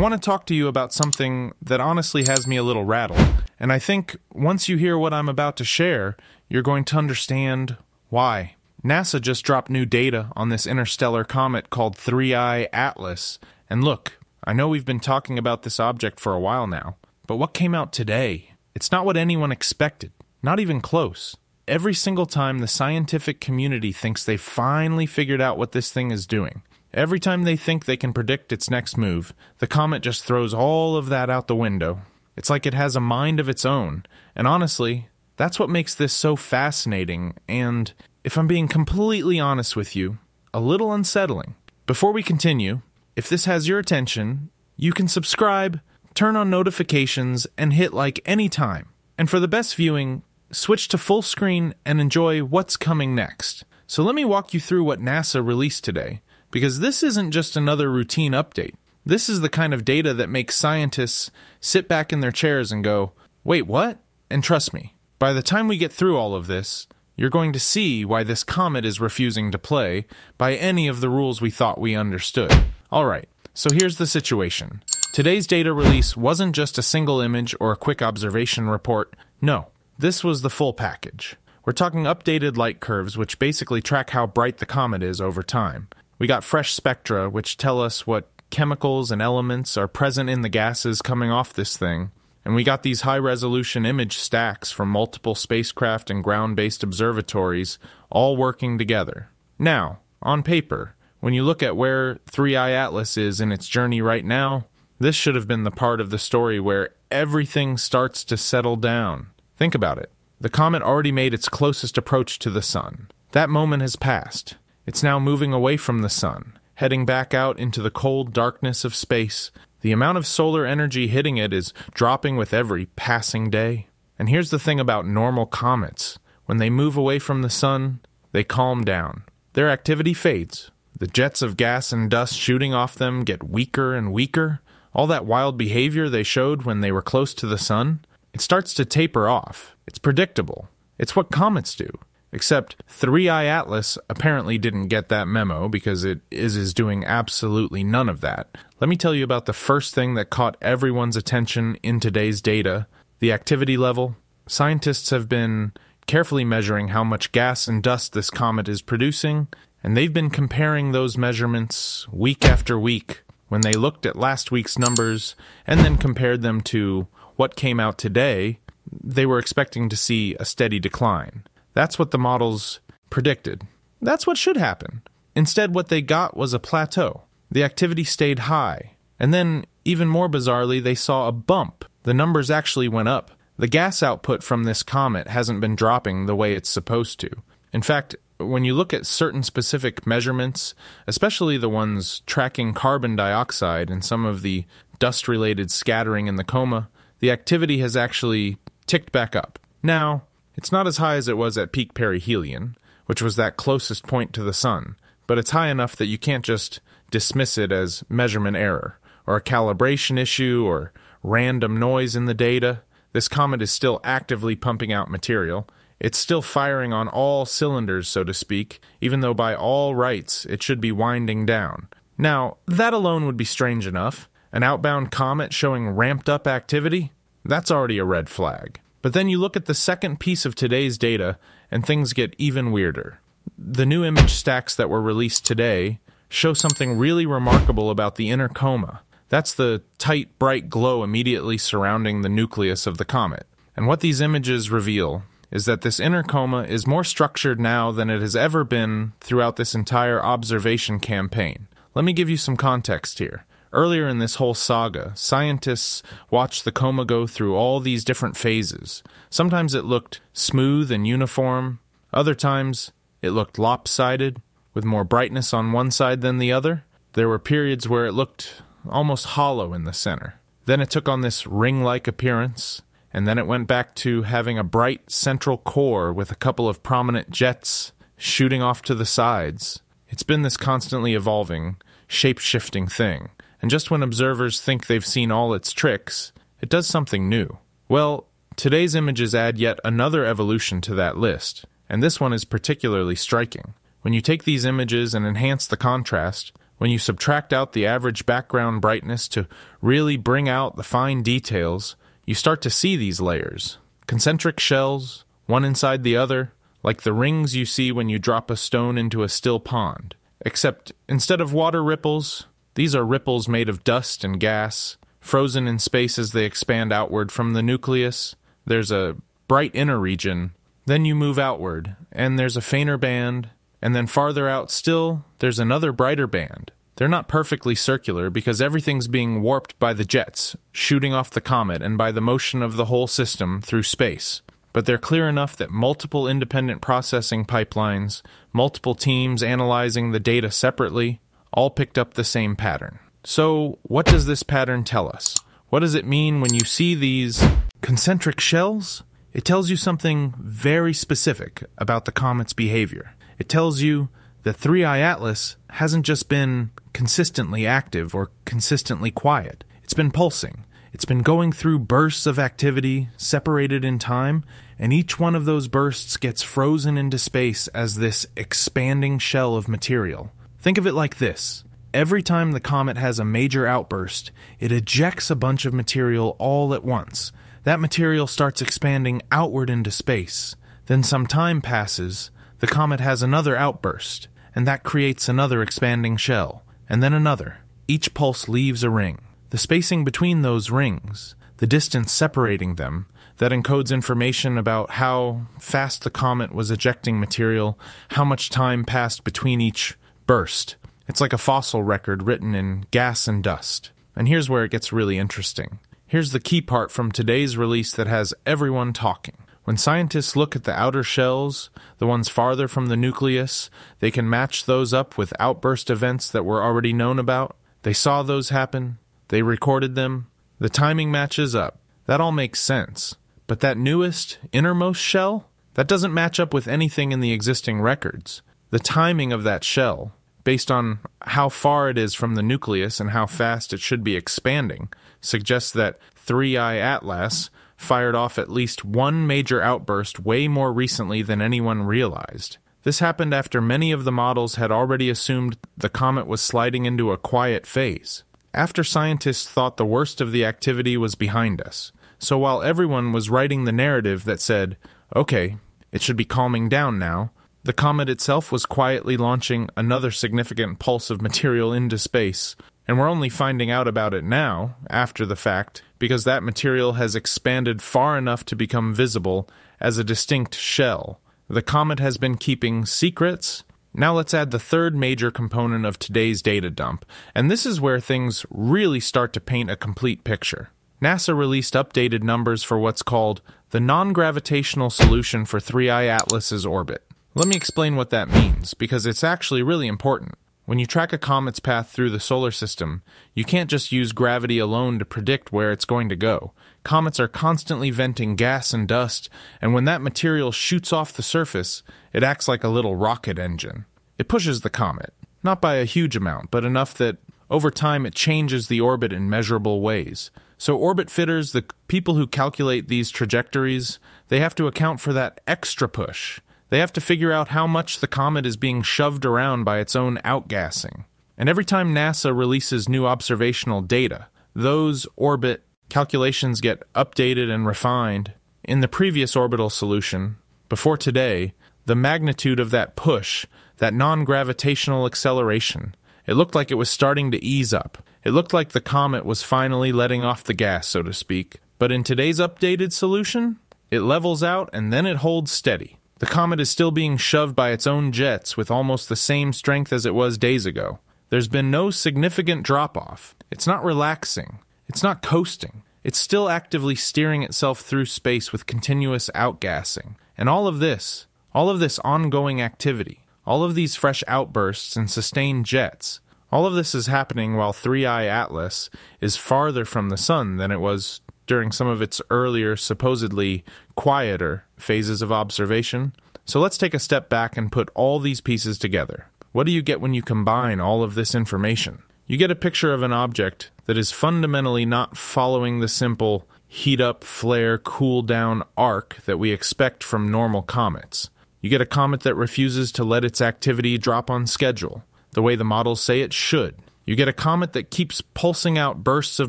want to talk to you about something that honestly has me a little rattled. And I think once you hear what I'm about to share, you're going to understand why. NASA just dropped new data on this interstellar comet called 3I Atlas. And look, I know we've been talking about this object for a while now, but what came out today? It's not what anyone expected, not even close. Every single time the scientific community thinks they finally figured out what this thing is doing, every time they think they can predict its next move, the comet just throws all of that out the window. It's like it has a mind of its own, and honestly, that's what makes this so fascinating and, if I'm being completely honest with you, a little unsettling. Before we continue, if this has your attention, you can subscribe, turn on notifications, and hit like anytime. And for the best viewing, switch to full screen and enjoy what's coming next. So let me walk you through what NASA released today, because this isn't just another routine update. This is the kind of data that makes scientists sit back in their chairs and go, wait, what? And trust me, by the time we get through all of this, you're going to see why this comet is refusing to play by any of the rules we thought we understood. Alright, so here's the situation. Today's data release wasn't just a single image or a quick observation report. No, this was the full package. We're talking updated light curves, which basically track how bright the comet is over time. We got fresh spectra, which tell us what chemicals and elements are present in the gases coming off this thing. And we got these high resolution image stacks from multiple spacecraft and ground based observatories all working together. Now, on paper, when you look at where 3i Atlas is in its journey right now, this should have been the part of the story where everything starts to settle down. Think about it. The comet already made its closest approach to the Sun. That moment has passed. It's now moving away from the Sun, heading back out into the cold darkness of space. The amount of solar energy hitting it is dropping with every passing day. And here's the thing about normal comets when they move away from the Sun, they calm down. Their activity fades. The jets of gas and dust shooting off them get weaker and weaker. All that wild behavior they showed when they were close to the Sun, it starts to taper off. It's predictable. It's what comets do. Except 3i Atlas apparently didn't get that memo because it is, is doing absolutely none of that. Let me tell you about the first thing that caught everyone's attention in today's data the activity level. Scientists have been carefully measuring how much gas and dust this comet is producing, and they've been comparing those measurements week after week when they looked at last week's numbers and then compared them to what came out today, they were expecting to see a steady decline. That's what the models predicted. That's what should happen. Instead, what they got was a plateau. The activity stayed high. And then, even more bizarrely, they saw a bump. The numbers actually went up. The gas output from this comet hasn't been dropping the way it's supposed to. In fact, when you look at certain specific measurements, especially the ones tracking carbon dioxide and some of the dust related scattering in the coma, the activity has actually ticked back up. Now, it's not as high as it was at peak perihelion, which was that closest point to the sun, but it's high enough that you can't just dismiss it as measurement error, or a calibration issue, or random noise in the data. This comet is still actively pumping out material. It's still firing on all cylinders, so to speak, even though by all rights it should be winding down. Now, that alone would be strange enough, an outbound comet showing ramped up activity? That's already a red flag. But then you look at the second piece of today's data, and things get even weirder. The new image stacks that were released today show something really remarkable about the inner coma. That's the tight, bright glow immediately surrounding the nucleus of the comet. And what these images reveal is that this inner coma is more structured now than it has ever been throughout this entire observation campaign. Let me give you some context here. Earlier in this whole saga, scientists watched the coma go through all these different phases. Sometimes it looked smooth and uniform, other times it looked lopsided, with more brightness on one side than the other. There were periods where it looked almost hollow in the center. Then it took on this ring like appearance, and then it went back to having a bright central core with a couple of prominent jets shooting off to the sides. It's been this constantly evolving, shape shifting thing and just when observers think they've seen all its tricks, it does something new. Well, today's images add yet another evolution to that list, and this one is particularly striking. When you take these images and enhance the contrast, when you subtract out the average background brightness to really bring out the fine details, you start to see these layers. Concentric shells, one inside the other, like the rings you see when you drop a stone into a still pond. Except instead of water ripples, these are ripples made of dust and gas, frozen in space as they expand outward from the nucleus. There's a bright inner region, then you move outward, and there's a fainter band, and then farther out still, there's another brighter band. They're not perfectly circular because everything's being warped by the jets shooting off the comet and by the motion of the whole system through space. But they're clear enough that multiple independent processing pipelines, multiple teams analyzing the data separately, all picked up the same pattern. So, what does this pattern tell us? What does it mean when you see these concentric shells? It tells you something very specific about the comet's behavior. It tells you the 3i Atlas hasn't just been consistently active or consistently quiet, it's been pulsing. It's been going through bursts of activity, separated in time, and each one of those bursts gets frozen into space as this expanding shell of material. Think of it like this every time the comet has a major outburst, it ejects a bunch of material all at once. That material starts expanding outward into space. Then some time passes, the comet has another outburst, and that creates another expanding shell, and then another. Each pulse leaves a ring. The spacing between those rings, the distance separating them, that encodes information about how fast the comet was ejecting material, how much time passed between each burst. It's like a fossil record written in gas and dust. And here's where it gets really interesting. Here's the key part from today's release that has everyone talking. When scientists look at the outer shells, the ones farther from the nucleus, they can match those up with outburst events that were already known about. They saw those happen, they recorded them, the timing matches up. That all makes sense. But that newest, innermost shell? That doesn't match up with anything in the existing records. The timing of that shell, based on how far it is from the nucleus and how fast it should be expanding, suggests that 3i Atlas fired off at least one major outburst way more recently than anyone realized. This happened after many of the models had already assumed the comet was sliding into a quiet phase. After scientists thought the worst of the activity was behind us. So while everyone was writing the narrative that said, okay, it should be calming down now, the comet itself was quietly launching another significant pulse of material into space, and we're only finding out about it now, after the fact, because that material has expanded far enough to become visible as a distinct shell. The comet has been keeping secrets. Now let's add the third major component of today's data dump, and this is where things really start to paint a complete picture. NASA released updated numbers for what's called the non gravitational solution for 3i Atlas's orbit. Let me explain what that means, because it's actually really important. When you track a comet's path through the solar system, you can't just use gravity alone to predict where it's going to go. Comets are constantly venting gas and dust, and when that material shoots off the surface, it acts like a little rocket engine. It pushes the comet, not by a huge amount, but enough that over time it changes the orbit in measurable ways. So orbit fitters, the people who calculate these trajectories, they have to account for that extra push. They have to figure out how much the comet is being shoved around by its own outgassing. And every time NASA releases new observational data, those orbit calculations get updated and refined. In the previous orbital solution, before today, the magnitude of that push, that non gravitational acceleration, it looked like it was starting to ease up. It looked like the comet was finally letting off the gas, so to speak. But in today's updated solution, it levels out and then it holds steady. The comet is still being shoved by its own jets with almost the same strength as it was days ago. There's been no significant drop off. It's not relaxing. It's not coasting. It's still actively steering itself through space with continuous outgassing. And all of this, all of this ongoing activity, all of these fresh outbursts and sustained jets, all of this is happening while 3i Atlas is farther from the sun than it was during some of its earlier, supposedly quieter phases of observation. So let's take a step back and put all these pieces together. What do you get when you combine all of this information? You get a picture of an object that is fundamentally not following the simple heat up, flare, cool down arc that we expect from normal comets. You get a comet that refuses to let its activity drop on schedule, the way the models say it should. You get a comet that keeps pulsing out bursts of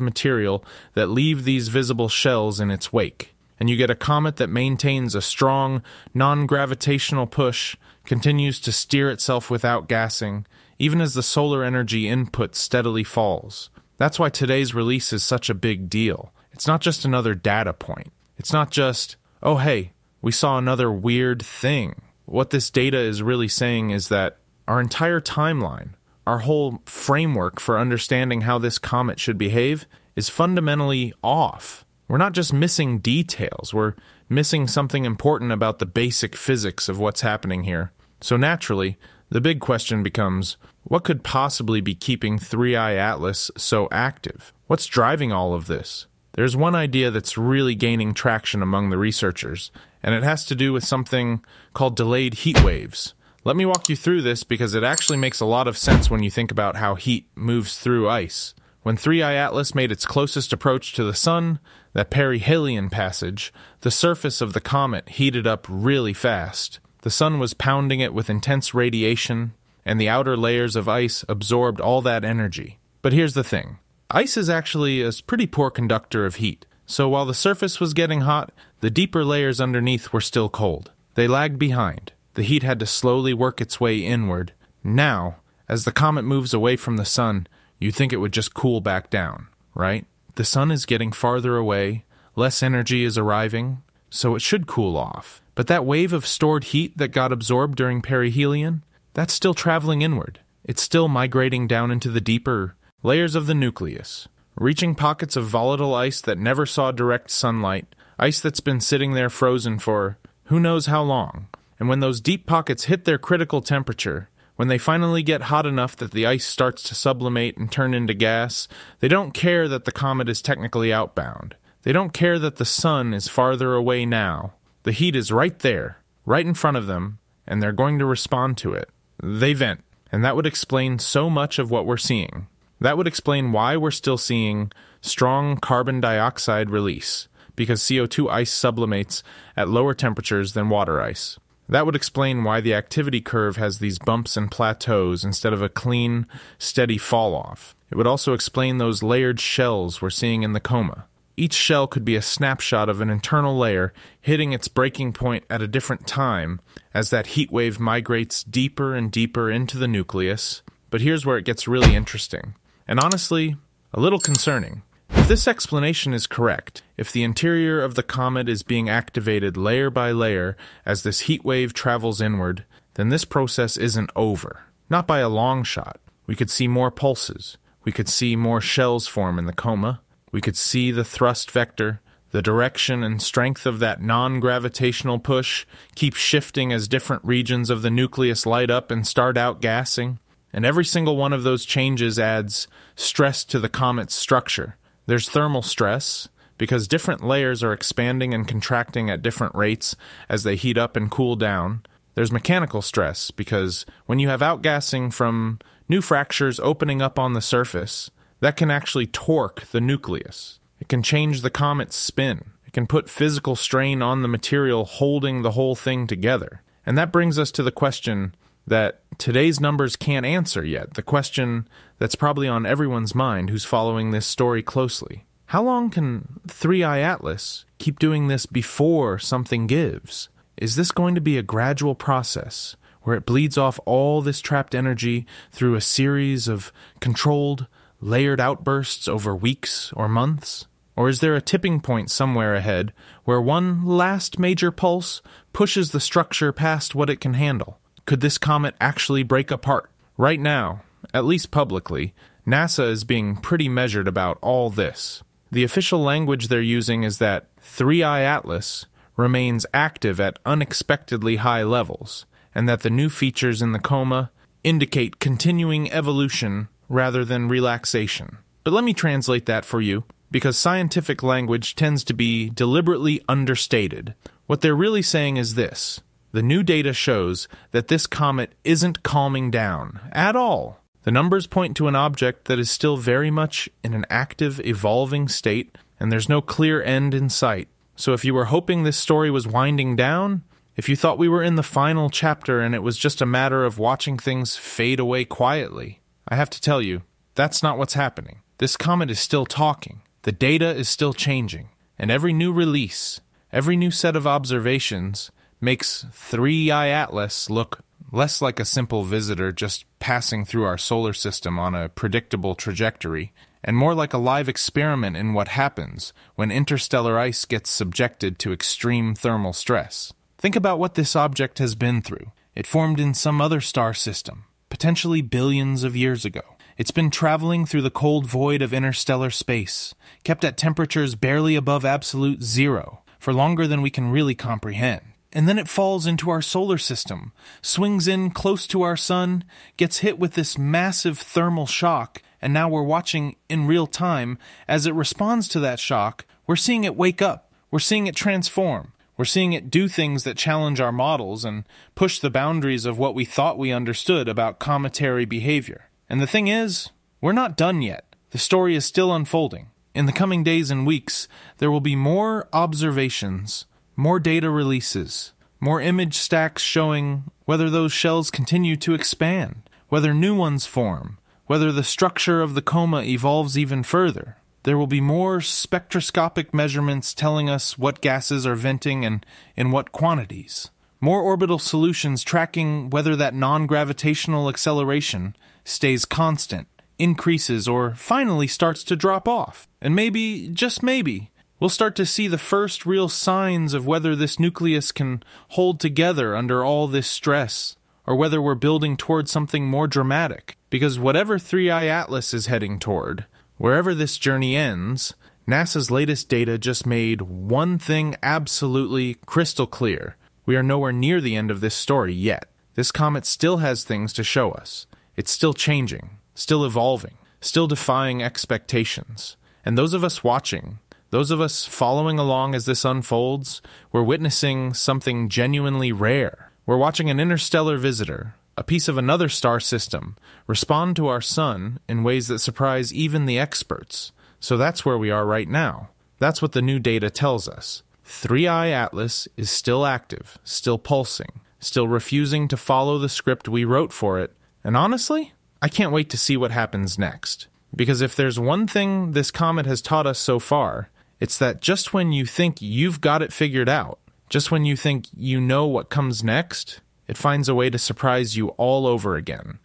material that leave these visible shells in its wake. And you get a comet that maintains a strong, non gravitational push, continues to steer itself with outgassing, even as the solar energy input steadily falls. That's why today's release is such a big deal. It's not just another data point. It's not just, oh, hey, we saw another weird thing. What this data is really saying is that our entire timeline, our whole framework for understanding how this comet should behave, is fundamentally off. We're not just missing details, we're missing something important about the basic physics of what's happening here. So naturally, the big question becomes what could possibly be keeping 3i Atlas so active? What's driving all of this? There's one idea that's really gaining traction among the researchers, and it has to do with something called delayed heat waves. Let me walk you through this because it actually makes a lot of sense when you think about how heat moves through ice. When 3i Atlas made its closest approach to the Sun, that perihelion passage, the surface of the comet heated up really fast. The Sun was pounding it with intense radiation, and the outer layers of ice absorbed all that energy. But here's the thing ice is actually a pretty poor conductor of heat. So while the surface was getting hot, the deeper layers underneath were still cold. They lagged behind. The heat had to slowly work its way inward. Now, as the comet moves away from the sun, you'd think it would just cool back down, right? The sun is getting farther away, less energy is arriving, so it should cool off. But that wave of stored heat that got absorbed during perihelion, that's still traveling inward. It's still migrating down into the deeper layers of the nucleus, reaching pockets of volatile ice that never saw direct sunlight, ice that's been sitting there frozen for who knows how long. And when those deep pockets hit their critical temperature, when they finally get hot enough that the ice starts to sublimate and turn into gas, they don't care that the comet is technically outbound. They don't care that the sun is farther away now. The heat is right there, right in front of them, and they're going to respond to it. They vent, and that would explain so much of what we're seeing. That would explain why we're still seeing strong carbon dioxide release, because CO2 ice sublimates at lower temperatures than water ice. That would explain why the activity curve has these bumps and plateaus instead of a clean, steady fall off. It would also explain those layered shells we're seeing in the coma. Each shell could be a snapshot of an internal layer hitting its breaking point at a different time as that heat wave migrates deeper and deeper into the nucleus. But here's where it gets really interesting, and honestly, a little concerning. If this explanation is correct, if the interior of the comet is being activated layer by layer as this heat wave travels inward, then this process isn't over. Not by a long shot. We could see more pulses. We could see more shells form in the coma. We could see the thrust vector, the direction and strength of that non gravitational push keep shifting as different regions of the nucleus light up and start outgassing. And every single one of those changes adds stress to the comet's structure there's thermal stress because different layers are expanding and contracting at different rates as they heat up and cool down. There's mechanical stress because when you have outgassing from new fractures opening up on the surface, that can actually torque the nucleus. It can change the comet's spin. It can put physical strain on the material holding the whole thing together. And that brings us to the question that today's numbers can't answer yet, the question that's probably on everyone's mind who's following this story closely. How long can 3I Atlas keep doing this before something gives? Is this going to be a gradual process where it bleeds off all this trapped energy through a series of controlled, layered outbursts over weeks or months? Or is there a tipping point somewhere ahead where one last major pulse pushes the structure past what it can handle? Could this comet actually break apart? Right now, at least publicly, NASA is being pretty measured about all this. The official language they're using is that 3i Atlas remains active at unexpectedly high levels, and that the new features in the coma indicate continuing evolution rather than relaxation. But let me translate that for you, because scientific language tends to be deliberately understated. What they're really saying is this the new data shows that this comet isn't calming down at all. The numbers point to an object that is still very much in an active, evolving state, and there's no clear end in sight. So if you were hoping this story was winding down, if you thought we were in the final chapter and it was just a matter of watching things fade away quietly, I have to tell you, that's not what's happening. This comet is still talking, the data is still changing, and every new release, every new set of observations makes 3I Atlas look less like a simple visitor just passing through our solar system on a predictable trajectory, and more like a live experiment in what happens when interstellar ice gets subjected to extreme thermal stress. Think about what this object has been through. It formed in some other star system, potentially billions of years ago. It's been traveling through the cold void of interstellar space, kept at temperatures barely above absolute zero, for longer than we can really comprehend. And then it falls into our solar system, swings in close to our sun, gets hit with this massive thermal shock, and now we're watching in real time as it responds to that shock. We're seeing it wake up, we're seeing it transform, we're seeing it do things that challenge our models and push the boundaries of what we thought we understood about cometary behavior. And the thing is, we're not done yet. The story is still unfolding. In the coming days and weeks, there will be more observations, more data releases, more image stacks showing whether those shells continue to expand, whether new ones form, whether the structure of the coma evolves even further. There will be more spectroscopic measurements telling us what gases are venting and in what quantities. More orbital solutions tracking whether that non gravitational acceleration stays constant, increases, or finally starts to drop off. And maybe, just maybe, we'll start to see the first real signs of whether this nucleus can hold together under all this stress, or whether we're building toward something more dramatic. Because whatever 3I Atlas is heading toward, Wherever this journey ends, NASA's latest data just made one thing absolutely crystal clear. We are nowhere near the end of this story yet. This comet still has things to show us. It's still changing, still evolving, still defying expectations. And those of us watching, those of us following along as this unfolds, we're witnessing something genuinely rare. We're watching an interstellar visitor, a piece of another star system, respond to our sun in ways that surprise even the experts. So that's where we are right now. That's what the new data tells us. 3I Atlas is still active, still pulsing, still refusing to follow the script we wrote for it. And honestly, I can't wait to see what happens next. Because if there's one thing this comet has taught us so far, it's that just when you think you've got it figured out, just when you think you know what comes next, it finds a way to surprise you all over again.